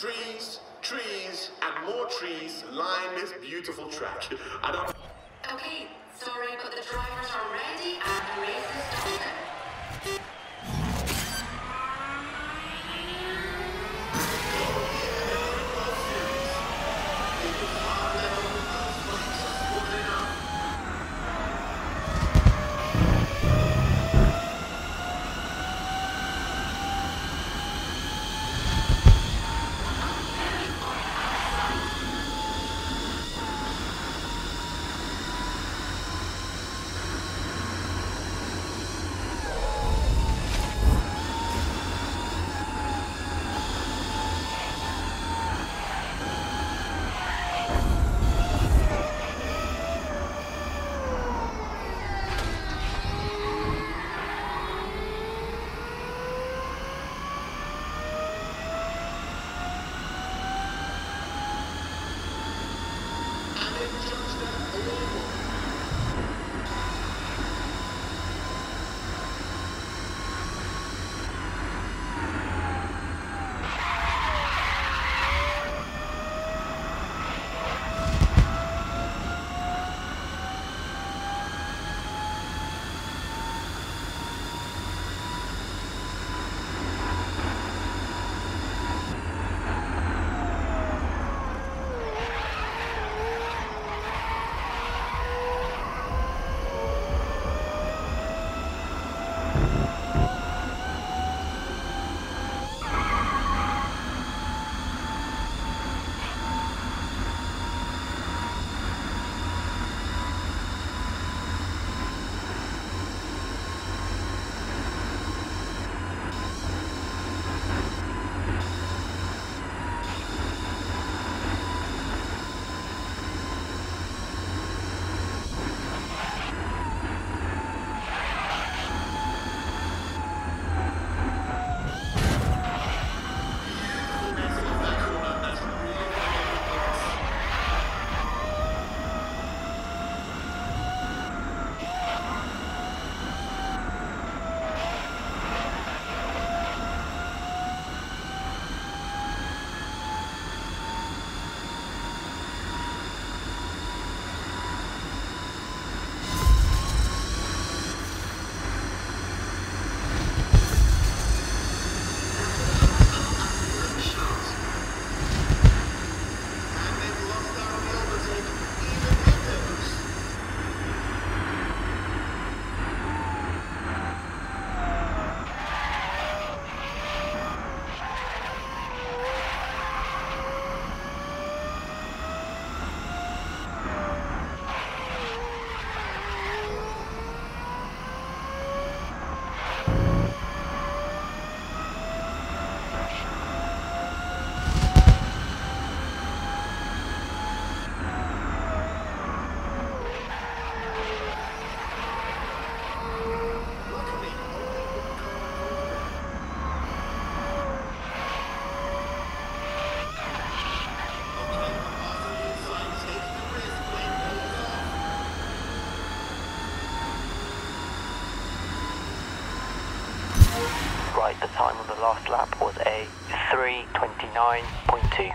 Trees, trees, and more trees line this beautiful track. I don't. Okay, sorry, but the drivers are ready and the Right, the time on the last lap was a 329.2.